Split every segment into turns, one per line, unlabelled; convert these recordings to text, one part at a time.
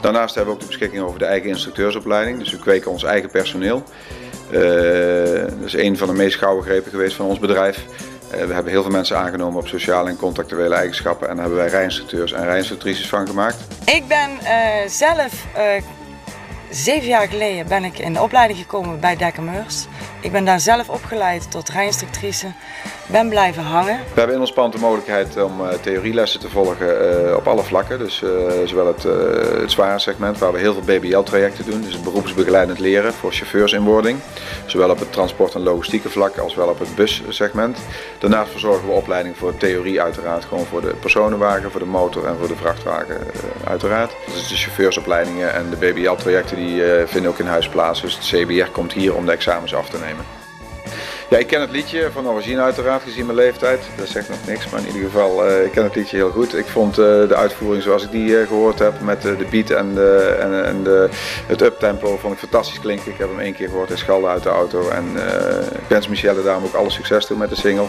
Daarnaast hebben we ook de beschikking over de eigen instructeursopleiding. Dus we kweken ons eigen personeel. Eh, dat is een van de meest gouden grepen geweest van ons bedrijf. Eh, we hebben heel veel mensen aangenomen op sociale en contractuele eigenschappen. En daar hebben wij rijinstructeurs en rijinstructrices van gemaakt.
Ik ben eh, zelf eh, zeven jaar geleden ben ik in de opleiding gekomen bij Dekker Ik ben daar zelf opgeleid tot rijinstructrice. Ben blijven hangen.
We hebben in ons pand de mogelijkheid om eh, theorielessen te volgen eh, op alle vlakken. Dus eh, zowel het, het zware segment waar we heel veel BBL-trajecten doen. Dus het beroepsbegeleidend leren voor chauffeursinwording. Zowel op het transport- en logistieke vlak als wel op het bussegment. Daarnaast verzorgen we opleiding voor theorie uiteraard. Gewoon voor de personenwagen, voor de motor en voor de vrachtwagen uiteraard. Dus de chauffeursopleidingen en de BBL-trajecten die eh, vinden ook in huis plaats. Dus het CBR komt hier om de examens af te nemen. Ja, ik ken het liedje van origine uiteraard, gezien mijn leeftijd. Dat zegt nog niks, maar in ieder geval, eh, ik ken het liedje heel goed. Ik vond eh, de uitvoering zoals ik die eh, gehoord heb, met de beat en, de, en, en de, het uptempo, vond ik fantastisch klinken. Ik heb hem één keer gehoord in Schalde uit de auto. En ik wens Michelle daarom ook alle succes toe met de single.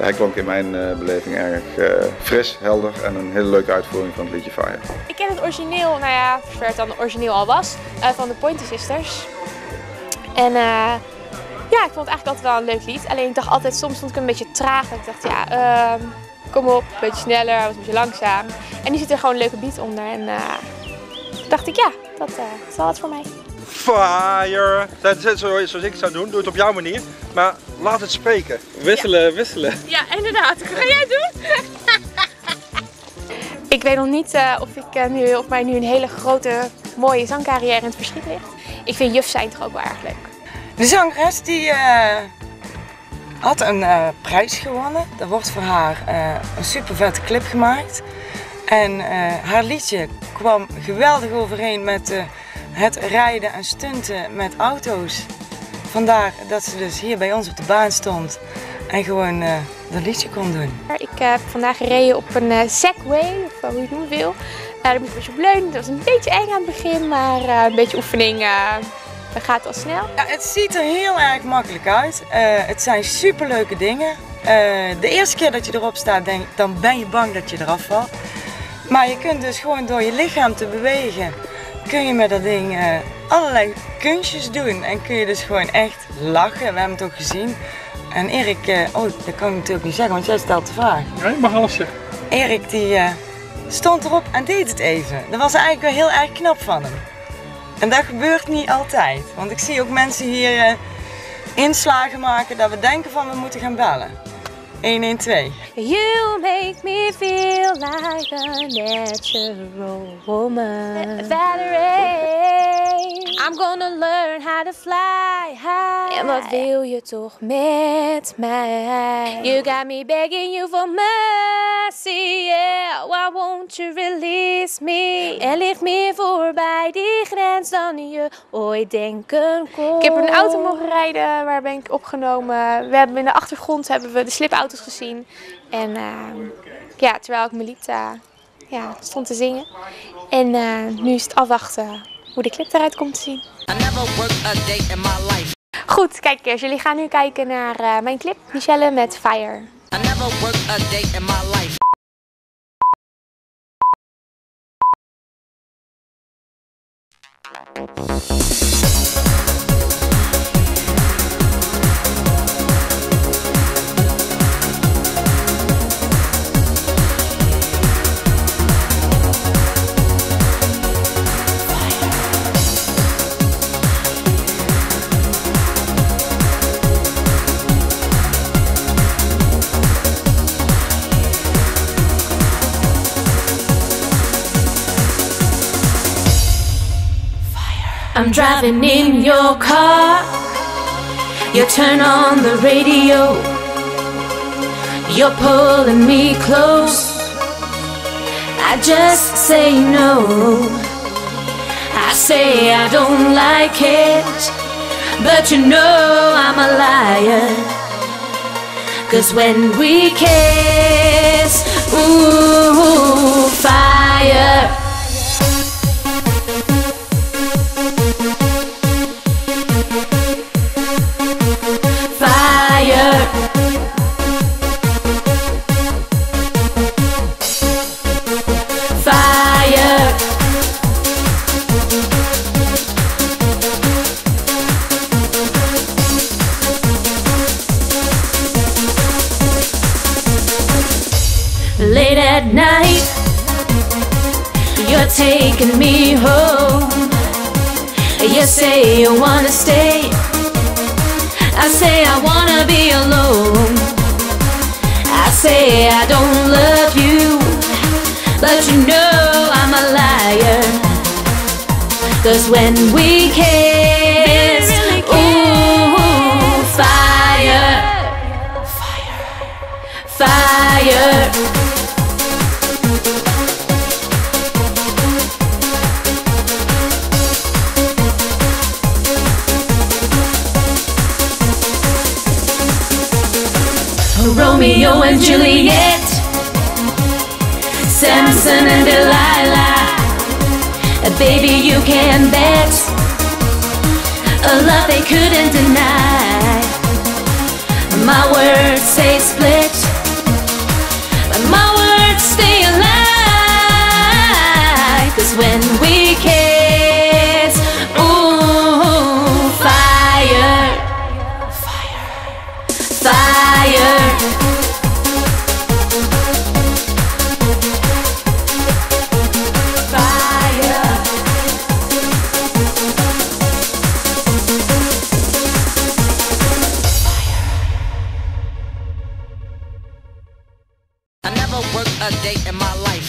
hij klonk in mijn beleving erg fris, helder en een hele leuke uitvoering van het liedje Fire.
Ik ken het origineel, nou ja, voor het dan origineel al was, van de Pointer Sisters. En eh, ja, ik vond het eigenlijk altijd wel een leuk lied. Alleen ik dacht altijd, soms vond ik hem een beetje traag. Ik dacht, ja, ehm, kom op, een beetje sneller, was een beetje langzaam. En nu zit er gewoon een leuke beat onder. En eh, dacht ik, ja, dat eh, is wel wat voor mij.
Fire. Dat is zoals ik het zou doen. Doe het op jouw manier. Maar laat het spreken.
Wisselen, wisselen.
Ja, inderdaad. Ga jij het doen? ik weet nog niet eh, of, ik, eh, nu, of mij nu een hele grote, mooie zangcarrière in het verschiet ligt. Ik vind juf zijn toch ook wel erg leuk.
De zangeres die eh, had een eh, prijs gewonnen. Er wordt voor haar eh, een super vette clip gemaakt. En haar liedje kwam geweldig overeen met het rijden en stunten met auto's. Vandaar dat ze dus hier bij ons op de baan stond en gewoon dat liedje kon doen.
Ik heb vandaag gereden op een Segway, of hoe je het noemen wil. Daar moet je een beetje op leunen. Dat was een beetje eng aan het begin, maar een beetje oefening, dan gaat al snel.
Ja, het ziet er heel erg makkelijk uit. Eh, het zijn superleuke dingen. Eh, de eerste keer dat je erop staat, denk, dan ben je bang dat je eraf valt. Maar je kunt dus gewoon door je lichaam te bewegen, kun je met dat ding eh, allerlei kunstjes doen. En kun je dus gewoon echt lachen. We hebben het ook gezien. En Erik, eh, oh, dat kan ik natuurlijk niet zeggen, want jij stelt de vraag.
Ja, je mag alles zeggen.
Erik die eh, stond erop en deed het even. Dat was eigenlijk wel heel erg knap van hem. En dat gebeurt niet altijd. Want ik zie ook mensen hier eh, inslagen maken dat we denken van we moeten gaan bellen. 112.
You make me feel like a natural woman. Valerie, I'm gonna learn how to fly high. En wat wil je toch met mij? You got me begging you for mercy, yeah. Why won't you release me? Er ligt meer voorbij die grens dan je ooit denken kon. Ik heb een auto mogen rijden, waar ben ik opgenomen. We hebben in de achtergrond hebben we de slipauto's gezien. En ehm, ja, terwijl ik eh, ja, stond te zingen. En eh, nu is het afwachten hoe de clip eruit komt te zien.
I never worked a day in my life.
Goed, kijkers, jullie gaan nu kijken naar eh, mijn clip. Michelle met Fire.
I never worked a day in my life.
I'm driving in your car. You turn on the radio. You're pulling me close. I just say no. I say I don't like it. But you know I'm a liar. Cause when we kiss, late at night. You're taking me home. You say you wanna stay. I say I wanna be alone. I say I don't love you, but you know I'm a liar. Cause when we kiss, ooh, fire, fire. Romeo Samson and Delilah. Baby, you can bet a love they couldn't deny. My words say split,
in my life.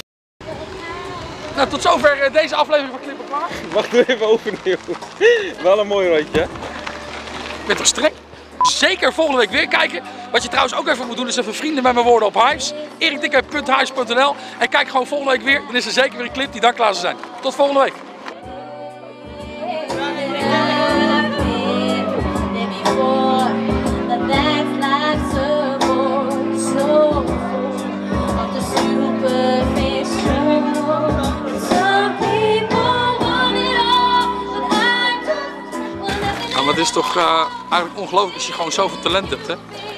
Nou, tot zover eh, deze aflevering van Clipper Klaar.
Wacht even overnieuw. Wel een mooi rondje.
Ik ben toch streng? Zeker volgende week weer kijken. Wat je trouwens ook even moet doen is even vrienden met me worden op Hives. erikdikke.hives.nl En kijk gewoon volgende week weer. Dan is er zeker weer een clip die dan klaar zal zijn. Tot volgende week. Is toch eh, eigenlijk ongelooflijk als je gewoon zoveel talent hebt, hè?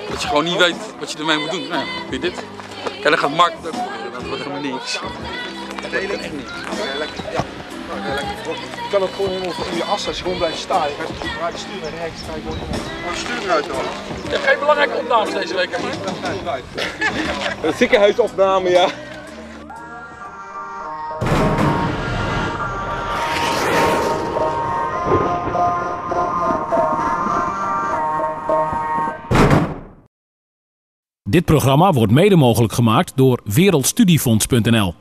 Dat je gewoon niet weet wat je ermee moet doen. Nou ja, doe je dit. Kijk, dan gaat Mark het. Dat wordt helemaal niks. Dat wordt echt niks.
Je kan het gewoon helemaal in je as als je gewoon blijft staan. Je gaat de stuur en rechts ga je gewoon Oh, stuur eruit dan.
Je hebt geen belangrijke opnames deze week, hè?
Een ziekenhuisopname, ja.
Dit programma wordt mede mogelijk gemaakt door wereldstudiefonds.nl.